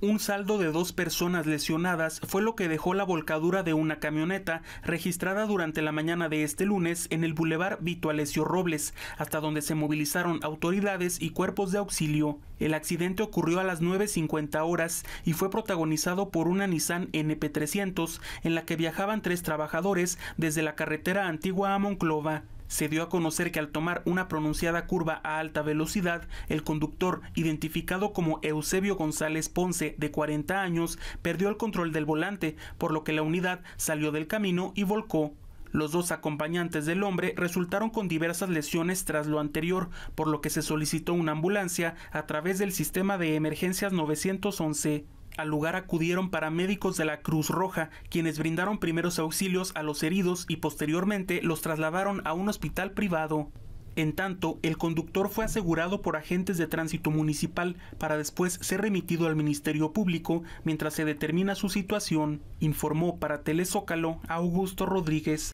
Un saldo de dos personas lesionadas fue lo que dejó la volcadura de una camioneta registrada durante la mañana de este lunes en el bulevar Vito Alessio Robles, hasta donde se movilizaron autoridades y cuerpos de auxilio. El accidente ocurrió a las 9.50 horas y fue protagonizado por una Nissan NP300 en la que viajaban tres trabajadores desde la carretera antigua a Monclova se dio a conocer que al tomar una pronunciada curva a alta velocidad, el conductor, identificado como Eusebio González Ponce, de 40 años, perdió el control del volante, por lo que la unidad salió del camino y volcó. Los dos acompañantes del hombre resultaron con diversas lesiones tras lo anterior, por lo que se solicitó una ambulancia a través del sistema de emergencias 911. Al lugar acudieron paramédicos de la Cruz Roja, quienes brindaron primeros auxilios a los heridos y posteriormente los trasladaron a un hospital privado. En tanto, el conductor fue asegurado por agentes de tránsito municipal para después ser remitido al Ministerio Público mientras se determina su situación, informó para Telezócalo Augusto Rodríguez.